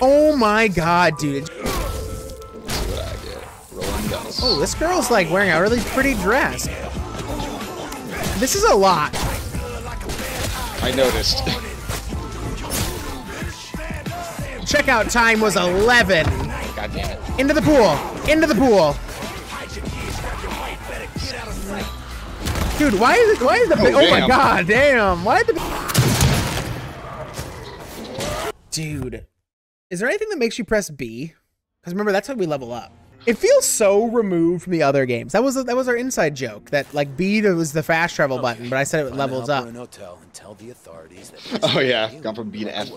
Oh my god, dude. That's what I get. Rolling dice. Oh, this girl's like wearing a really pretty dress. This is a lot. I noticed. Checkout time was 11. God damn it. Into the pool. Into the pool. Dude, why is it? Why is the? Oh, Oh, my god, damn! Why the? Dude, is there anything that makes you press B? Because remember, that's how we level up. It feels so removed from the other games. That was that was our inside joke. That like B was the fast travel button, but I said it levels up. An hotel and tell the authorities that Oh yeah, gone from B to F.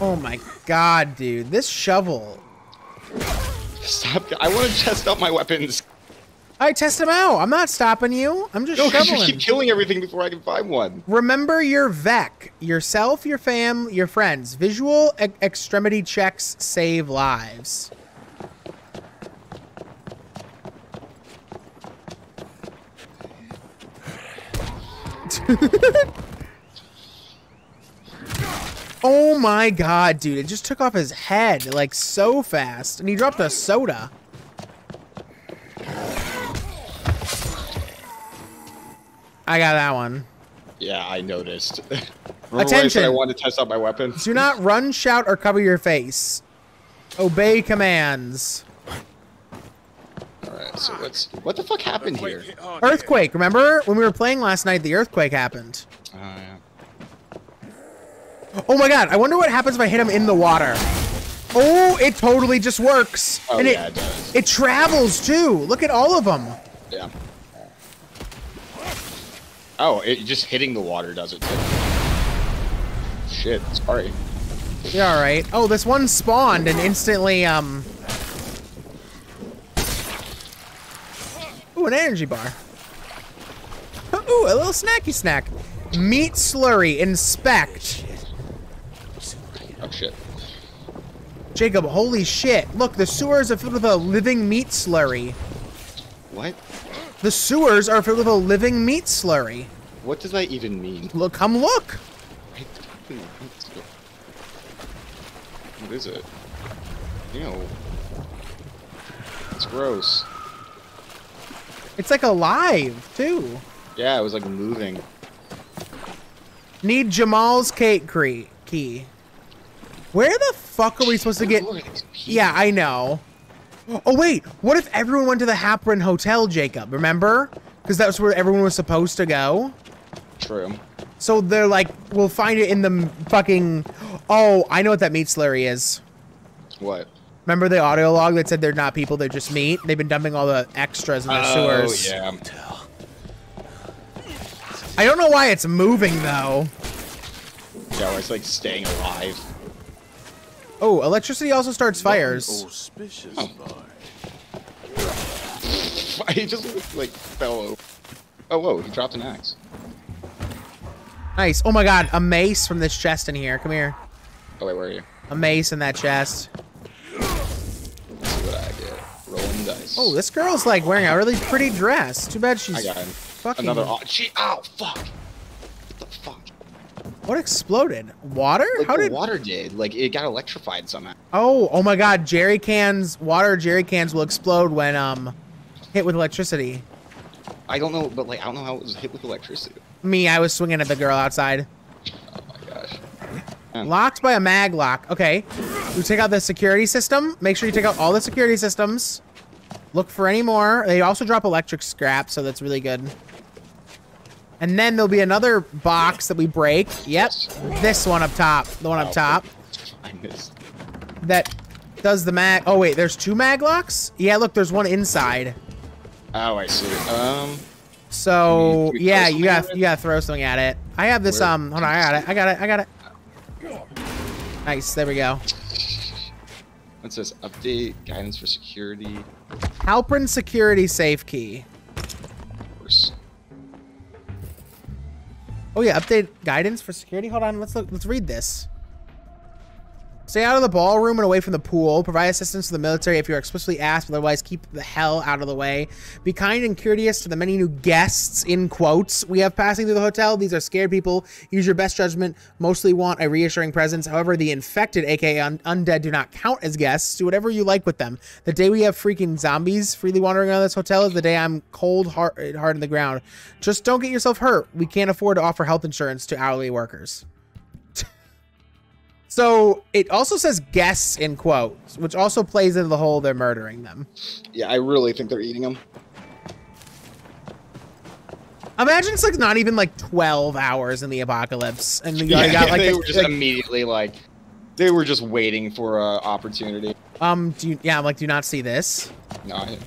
Oh my god, dude, this shovel. Stop. I want to test out my weapons. I test them out. I'm not stopping you. I'm just No, because you keep killing everything before I can find one. Remember your VEC. Yourself, your fam, your friends. Visual e- extremity checks save lives. oh my god, dude. It just took off his head like so fast. And he dropped a soda. I got that one. Yeah, I noticed. Remember when I Attention. I wanted to test out my weapon? Do not run, shout, or cover your face. Obey commands. Alright, so what's what the fuck happened here? Oh, earthquake. Remember when we were playing last night? The earthquake happened. Oh yeah. Oh my god! I wonder what happens if I hit him in the water. Oh, it totally just works, Oh and yeah, it it does. it travels too. Look at all of them. Yeah. Oh, it just hitting the water does it too. Shit, sorry. Yeah, all right. Oh, this one spawned and instantly um. Ooh, an energy bar. Ooh, a little snacky snack. Meat slurry. Inspect. Oh shit. Jacob, holy shit. Look, the sewers are filled with a living meat slurry. What? The sewers are filled with a living meat slurry. What does that even mean? Look, come look. I don't know. What is it? Ew. It's gross. It's like alive, too. Yeah, it was like moving. Need Jamal's cake key. Where the fuck are we supposed to get... Look at these people. Yeah, I know. Oh, wait. What if everyone went to the Halperin Hotel, Jacob? Remember? Because that's where everyone was supposed to go. True. So they're like, we'll find it in the fucking... Oh, I know what that meat slurry is. What? Remember the audio log that said they're not people, they're just meat? They've been dumping all the extras in the oh, sewers. Oh yeah. I don't know why it's moving, though. Yeah, it's like staying alive. Oh, electricity also starts fires. Auspicious Oh. bar. he just like fell over. Oh whoa, he dropped an axe. Nice. Oh my god, a mace from this chest in here. Come here. Oh wait, where are you? A mace in that chest. Let's see what I get. Rolling dice. Oh, this girl's like wearing a really pretty dress. Too bad I she's got him. fucking... Another. Oh, she. Ow! Fuck. What the fuck? What exploded? Water? Like How did... water did. Like it got electrified somehow. Oh, oh my god, jerry cans, water jerry cans will explode when, um, hit with electricity. I don't know, but like I don't know how it was hit with electricity. Me, I was swinging at the girl outside. Oh my gosh. Locked by a mag lock. Okay. You take out the security system. Make sure you take out all the security systems. Look for any more. They also drop electric scrap, so that's really good. And then there'll be another box that we break. Yep. This one up top. The one up top. I missed. That does the mag. Oh, wait. There's two mag locks? Yeah, look. There's one inside. Oh, I see. Um. So, yeah, you got you got to throw something at it. I have this, Where? um, hold on. I got it. I got it. I got it. Nice. There we go. What's this? Update guidance for security. Halperin security safe key. Oh yeah, update guidance for security. Hold on, let's look. Let's read this. Stay out of the ballroom and away from the pool. Provide assistance to the military if you're explicitly asked, otherwise keep the hell out of the way. Be kind and courteous to the many new guests, in quotes, we have passing through the hotel. These are scared people. Use your best judgment. Mostly want a reassuring presence. However, the infected, aka un undead, do not count as guests. Do whatever you like with them. The day we have freaking zombies freely wandering around this hotel is the day I'm cold, hard, hard in the ground. Just don't get yourself hurt. We can't afford to offer health insurance to hourly workers. So it also says guests in quotes, which also plays into the whole they're murdering them. Yeah, I really think they're eating them. Imagine it's like not even like 12 hours in the apocalypse, and you Yeah, got like, they were just like, immediately like, they were just waiting for a opportunity. um, do you, yeah, I'm like, do you not see this? No, I,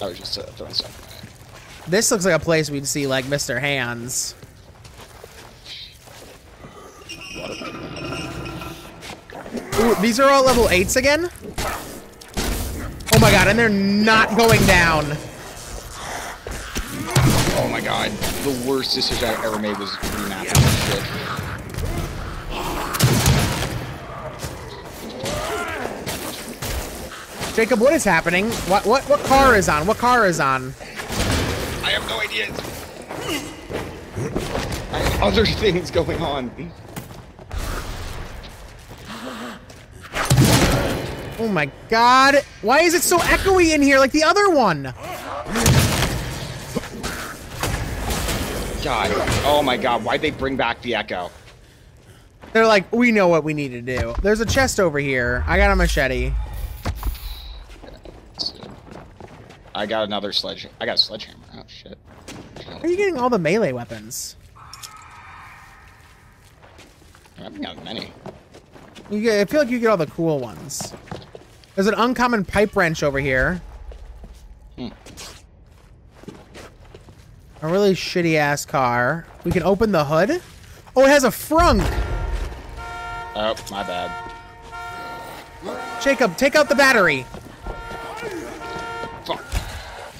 I was just uh, throwing stuff. This looks like a place we'd see like Mr. Hands. Ooh, these are all level eights again. Oh my god, and they're not going down. Oh my god, the worst decision I ever made was remapping this shit. Jacob, what is happening? What what what car is on? What car is on? I have no idea. I have other things going on. Oh my god. Why is it so echoey in here like the other one? God. Oh my god, why'd they bring back the echo? They're like, we know what we need to do. There's a chest over here. I got a machete. I got another sledge. I got a sledgehammer. Oh shit. How are you getting all the melee weapons? I haven't got many. You get, I feel like you get all the cool ones. There's an uncommon pipe wrench over here. Hmm. A really shitty ass car. We can open the hood. Oh, it has a frunk. Oh, my bad. Jacob, take out the battery. Fuck.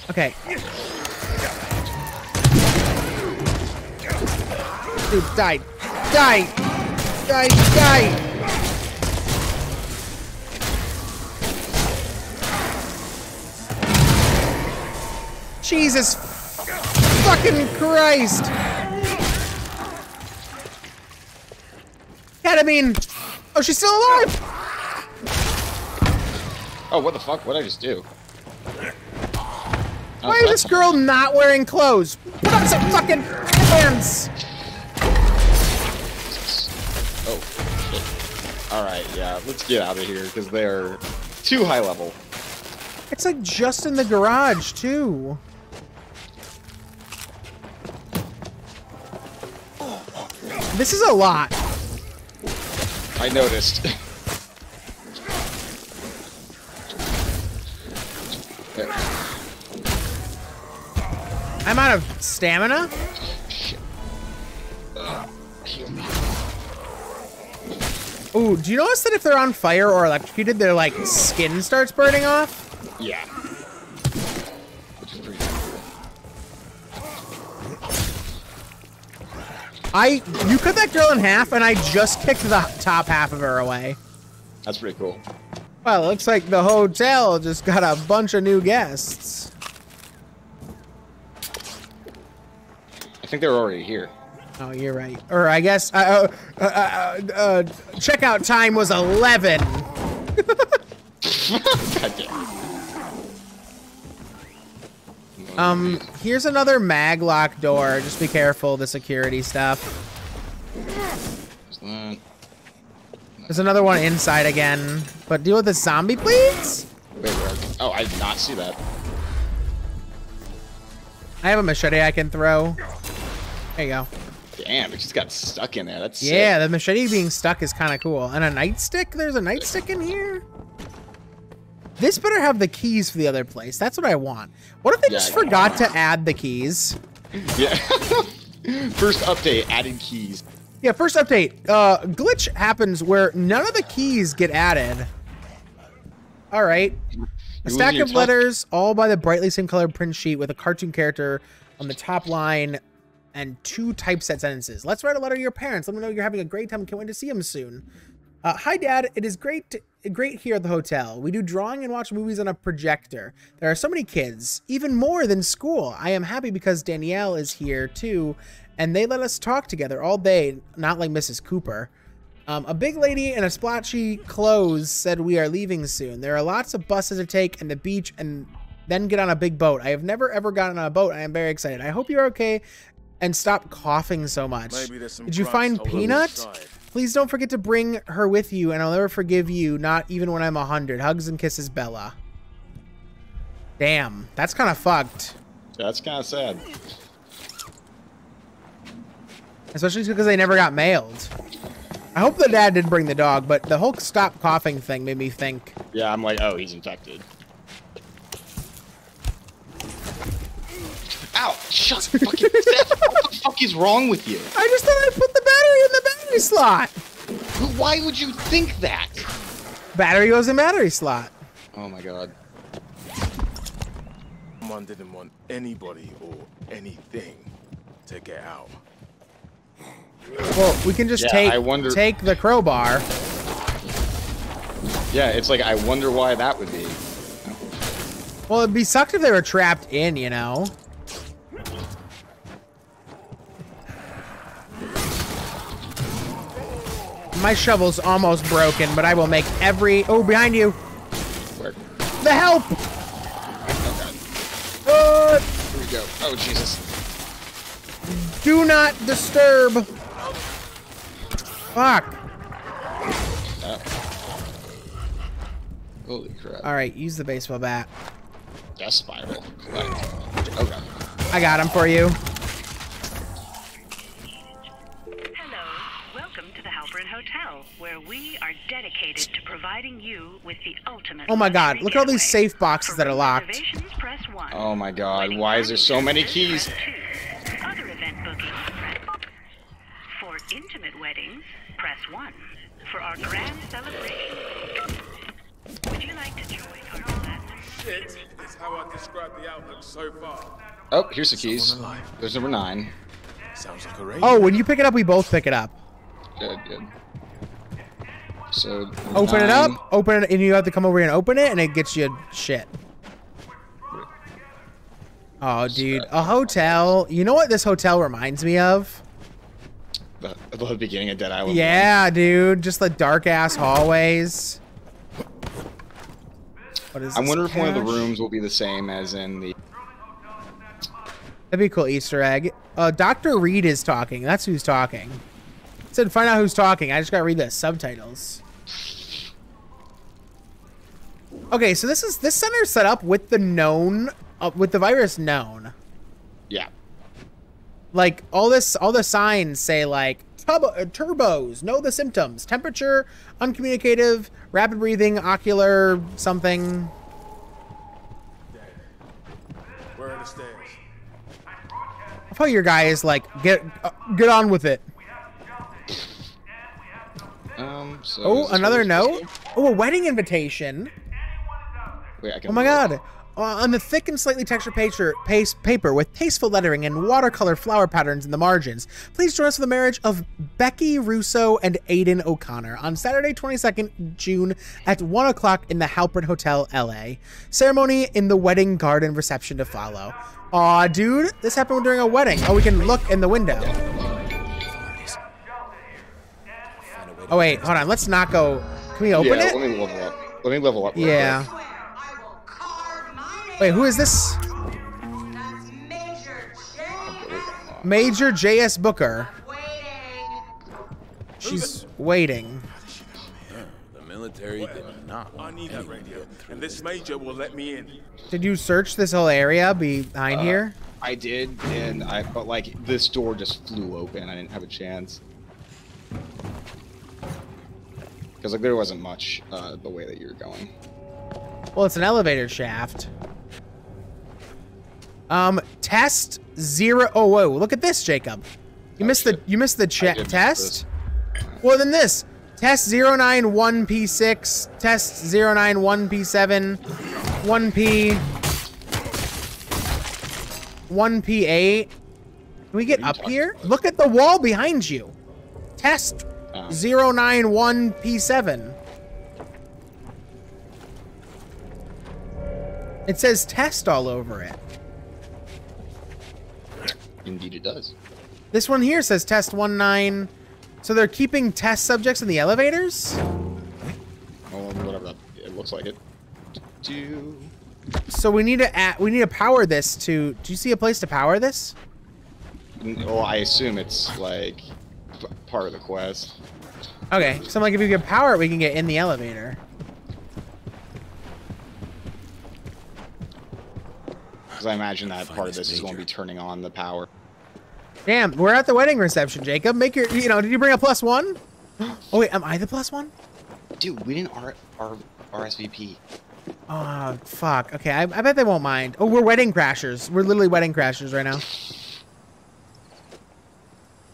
Okay. Dude, die. Die. Die, die. Jesus fucking Christ. Ketamine. Oh, she's still alive. Oh, what the fuck? What did I just do? Oh, Why is this girl not wearing clothes? Put on some fucking pants! Oh. Alright, yeah, let's get out of here, because they're too high level. It's like just in the garage too. This is a lot. I noticed. I'm out of stamina. Shit. Ugh, heal me. Ooh, do you notice that if they're on fire or electrocuted, their like skin starts burning off? Yeah. I you cut that girl in half, and I just kicked the top half of her away. That's pretty cool. Well, it looks like the hotel just got a bunch of new guests. I think they were already here. Oh, you're right. Or I guess uh, uh, uh, uh, uh, checkout time was 11. Um, here's another mag lock door. Just be careful, the security stuff. There's another one inside again. But deal with the zombie, please? Wait? Oh, I did not see that. I have a machete I can throw. There you go. Damn, it just got stuck in there. That's sick. Yeah, the machete being stuck is kind of cool. And a nightstick? There's a nightstick in here? This better have the keys for the other place. That's what I want. What if they Yeah, just forgot to add the keys? Yeah. First update, adding keys. Yeah, first update. Uh, glitch happens where none of the keys get added. All right. A stack of letters, all by the brightly same colored print sheet with a cartoon character on the top line and two typeset sentences. Let's write a letter to your parents. Let them know you're having a great time. Can't wait to see them soon. Uh, Hi, Dad. It is great, to, great here at the hotel. We do drawing and watch movies on a projector. There are so many kids, even more than school. I am happy because Danielle is here too, and they let us talk together all day. Not like Mrs. Cooper. Um, a big lady in a splotchy clothes said we are leaving soon. There are lots of buses to take and the beach, and then get on a big boat. I have never ever gotten on a boat. I am very excited. I hope you're okay, and stop coughing so much. Maybe there's some Did you find Peanut? Please don't forget to bring her with you, and I'll never forgive you, not even when I'm a hundred. Hugs and kisses, Bella. Damn, that's kind of fucked. That's kind of sad. Especially because they never got mailed. I hope the dad did bring the dog, but the whole stop coughing thing made me think. Yeah, I'm like, oh, he's infected. Ow! Shut the fucking What the fuck is wrong with you? I just thought I put the battery battery slot. Why would you think that? Battery goes in battery slot. Oh my god. Someone didn't want anybody or anything to get out. Well, we can just Yeah, take I wonder- take the crowbar. Yeah, it's like I wonder why that would be. Well, it'd be sucked if they were trapped in, you know. My shovel's almost broken, but I will make every. Oh, behind you! Where? The help! Oh god. Here we go. Oh Jesus. do not disturb. Fuck. Oh. Holy crap. All right, use the baseball bat. Death spiral. Oh god. I got him for you. Dedicated to providing you with the ultimate. Oh my God, look at all these safe boxes that are locked. press one. Oh my god. Why is there so many keys? Other event bookings, press. For intimate weddings, press one. For our grand celebration, would you like to join our? Shit is how I describe the outlook so far. Oh, here's the keys. There's number nine. Sounds like a raid. Oh, when you pick it up, we both pick it up. Good, good. So Open it up, open it, and you have to come over here and open it, and it gets you shit. Oh, dude, a hotel. You know what this hotel reminds me of? The, the beginning of Dead Island. Yeah, dude, just the dark ass hallways. What is I wonder if one of the rooms will be the same as in the. That'd be a cool Easter egg. Uh, Dr. Reed is talking. That's who's talking. It said find out who's talking. I just gotta read the subtitles. Okay, so this is this center is set up with the known, uh, with the virus known. Yeah. Like all this, all the signs say like turbo, uh, turbos, know the symptoms, temperature, uncommunicative, rapid breathing, ocular, something. Where are the stairs? I thought your guy is like get uh, get on with it. Um. So Oh, another what note. Oh, a wedding invitation. Wait, I can Oh my it. god. Uh, on the thick and slightly textured paper, paste, paper with tasteful lettering and watercolor flower patterns in the margins. Please join us for the marriage of Becky Russo and Aidan O'Connor on Saturday, 22nd June at 1 o'clock in the Halperin Hotel, LA. Ceremony in the wedding garden reception to follow. Aw, dude, this happened during a wedding. Oh, we can look in the window. Oh, wait, hold on. Let's not go. Can we open yeah, it? let me level up. Let me level up. Yeah. quick. Wait, who is this? That's Major J. Major J.S. Booker. Waiting. She's waiting. The military did not I want need that radio, and this major will let me in. Did you search this whole area behind here? I did, and I but like this door just flew open. I didn't have a chance. Because like there wasn't much uh, the way that you were going. Well, it's an elevator shaft. Um, test zero. Oh, whoa! Look at this, Jacob. You Oh, missed the you missed the I check did miss test. Well, then this test 091P6, test 091P7, 1P, 1P8. Can we get What are you up here? about? Look at the wall behind you. Test Oh, Oh. 091P7. It says test all over it. Indeed, it does. This one here says test 19. So they're keeping test subjects in the elevators? Well, whatever that. It looks like it. Do. So we need to add, we need to power this to Do you see a place to power this? Well, I assume it's like part of the quest. Okay. So I'm like if we can power it, we can get in the elevator. Because I imagine that part of this this is going to be turning on the power. Damn, we're at the wedding reception, Jacob. Make your you know, did you bring a plus 1? Oh wait, am I the plus 1? Dude, we didn't R- R- RSVP. Oh, ah, fuck. Okay, I, I bet they won't mind. Oh, we're wedding crashers. We're literally wedding crashers right now.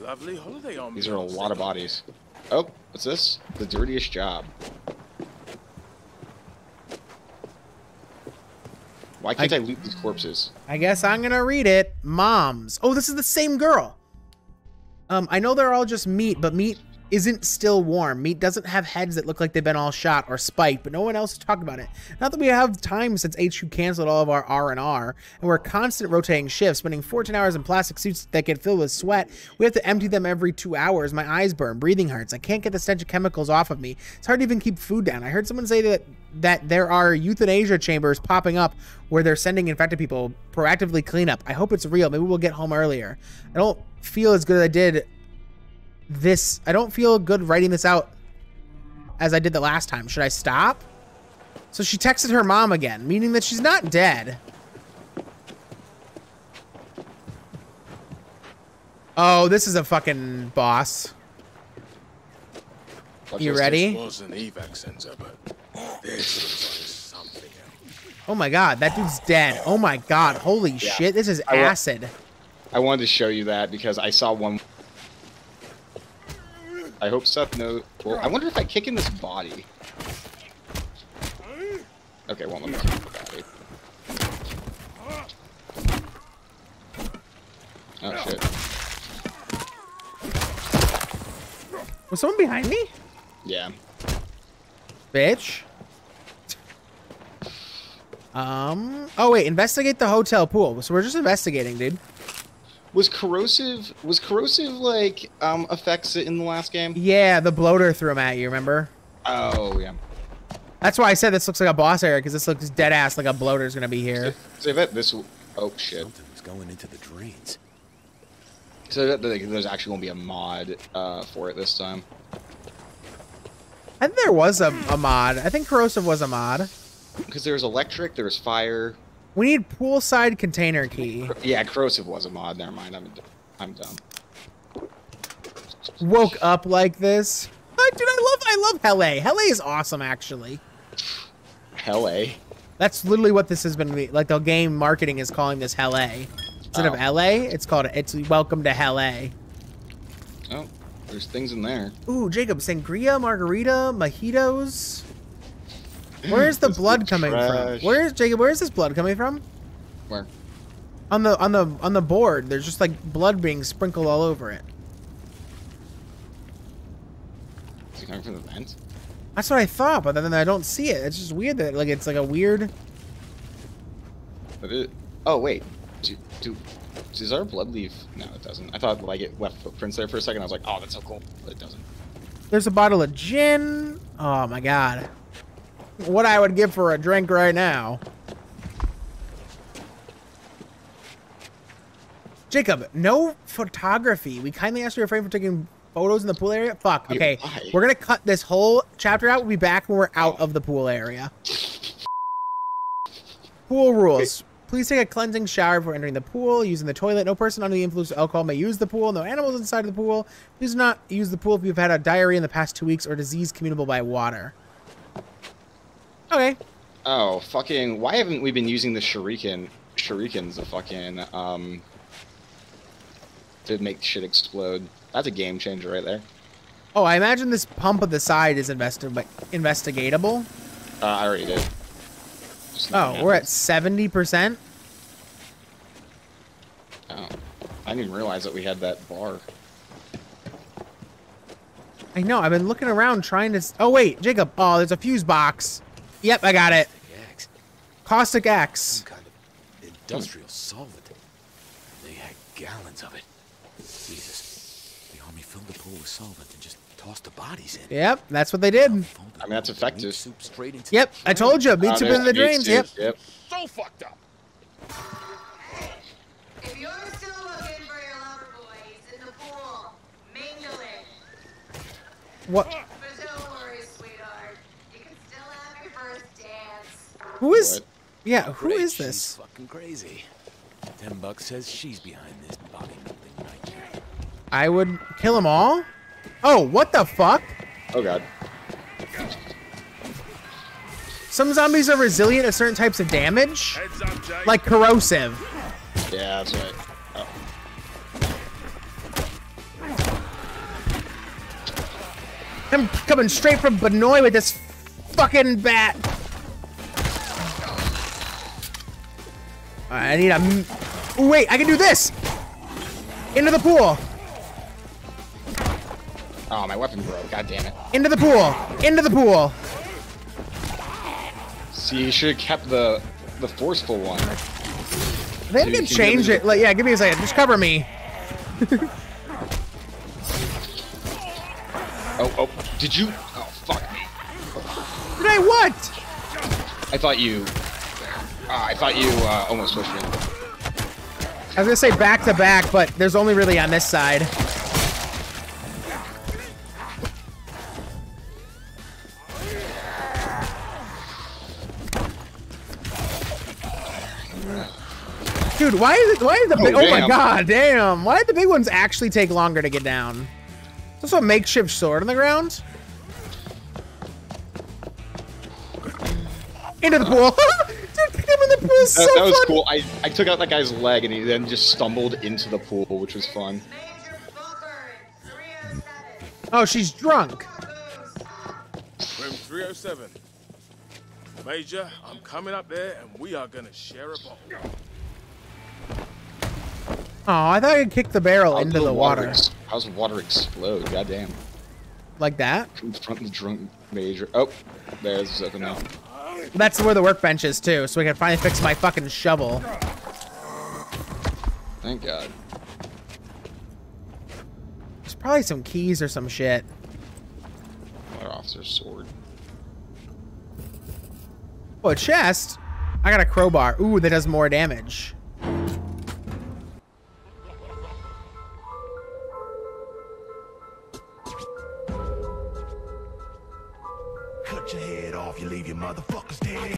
Lovely holiday on These are a lot of bodies. Oh, what's this? The dirtiest job. Why can't I, loot these corpses? I guess I'm gonna read it. Moms. Oh, this is the same girl. Um, I know they're all just meat, but meat isn't still warm. Meat doesn't have heads that look like they've been all shot or spiked, but no one else has talked about it. Not that we have time since HQ canceled all of our R and R, and we're constant rotating shifts, spending 14 hours in plastic suits that get filled with sweat. We have to empty them every two hours. My eyes burn, breathing hurts. I can't get the stench of chemicals off of me. It's hard to even keep food down. I heard someone say that that there are euthanasia chambers popping up where they're sending infected people proactively clean up. I hope it's real. Maybe we'll get home earlier. I don't feel as good as I did this. I don't feel good writing this out as I did the last time. Should I stop? So she texted her mom again, meaning that she's not dead. Oh, this is a fucking boss. You ready? This was an evac center, but this something else. Oh my god, that dude's dead. Oh my god, holy Yeah. shit, this is I acid. I wanted to show you that because I saw one. I hope Seth knows. Well, I wonder if I kick in this body. Okay, won't let me kick the body. Oh shit. Was someone behind me? Yeah. Bitch. Um. Oh wait, investigate the hotel pool. So we're just investigating, dude. Was corrosive was corrosive like um effects in the last game? Yeah, the bloater threw him at you. Remember? Oh yeah. That's why I said this looks like a boss area because this looks dead ass like a bloater's gonna be here. So I bet this. will- Oh shit. Something's going into the drains. So I bet that there's actually gonna be a mod uh, for it this time. I think there was a, a mod. I think corrosive was a mod. Because there's electric, there's fire. We need poolside container key. Yeah, corrosive was a mod. Never mind. I'm I'm dumb. Woke up like this. Oh, dude, I love I love Hell-A. Hell-A is awesome actually. Hell A. That's literally what this has been like. The game marketing is calling this Hell-A. Instead Oh. of LA, it's called it's Welcome to Hell-A. Oh, there's things in there. Ooh, Jacob, sangria, margarita, mojitos. Where's the blood is coming trash. from? Where's Jacob? Where's this blood coming from? Where? On the on the on the board, there's just like blood being sprinkled all over it. Is it coming from the vent? That's what I thought, but then I don't see it. It's just weird that like it's like a weird. But it. Oh wait. Do, do does our blood leave? No, it doesn't. I thought like it left footprints there for a second. I was like, oh, that's so cool, but it doesn't. There's a bottle of gin. Oh my god. What I would give for a drink right now. Jacob, no photography. We kindly ask you to refrain from taking photos in the pool area. Fuck. Okay, we're gonna cut this whole chapter out. We'll be back when we're out oh. of the pool area. Pool rules. Please take a cleansing shower before entering the pool. Using the toilet. No person under the influence of alcohol may use the pool. No animals inside of the pool. Please do not use the pool if you've had a diarrhea in the past two weeks or disease communicable by water. Okay. Oh, fucking! Why haven't we been using the shuriken? Shurikens, the fucking um, to make shit explode. That's a game changer right there. Oh, I imagine this pump at the side is investi- investigatable. Uh, I already did. Oh, we're at seventy percent. Oh, I didn't even realize that we had that bar. I know. I've been looking around trying to. s- Oh wait, Jacob. Oh, there's a fuse box. Yep, I got it. X. Caustic X. Some kind of industrial solvent. They had gallons of it. Jesus. The army filled the pool with solvent and just tossed the bodies in. Yep, that's what they did. I mean, that's effective. soup straight into Yep, I told you. Beat Ah, soup into the there's drains. Yep. Yep. So fucked up. If you're still looking for your lover boy, he's in the pool, mingling. What? But don't worry, sweetheart. You can still have your first dance. Who is? What? Yeah, who Great, is she's this? fucking crazy. Ten bucks says she's behind this body melting nightmare. I would kill them all. Oh, what the fuck? Oh god. Some zombies are resilient to certain types of damage, Heads up, like corrosive. Yeah, that's right. Oh. I'm coming straight from Banoi with this fucking bat. I need a. m- Ooh, wait, I can do this. Into the pool. oh, my weapon broke. God damn it. Into the pool. Into the pool. See, you should have kept the the forceful one. They So can change it. Like, yeah, give me a second. Just cover me. Oh, oh. Did you? Oh, fuck me. Did I what? I thought you. I thought you uh, almost pushed me. I was gonna say back to back, but there's only really on this side. Dude, why is it? Why is the big? Oh, Oh, my god, damn! Why did the big ones actually take longer to get down? Is this a makeshift sword on the ground? Into the pool. Dude, pick him in the pool. That, so that was fun. cool. I, I took out that guy's leg and he then just stumbled into the pool, which was fun. Major Booker in 307. Oh, she's drunk. Room 307. Major, I'm coming up there and we are gonna share a bottle. Oh, I thought I could kick the barrel How'd into the water. ex- how's water explode? Goddamn. Like that? Confront the drunk major. Oh, there's open now. That's where the workbench is too, so we can finally fix my fucking shovel. Thank God. There's probably some keys or some shit. Water officer's sword. Oh, a chest? I got a crowbar. Ooh, that does more damage.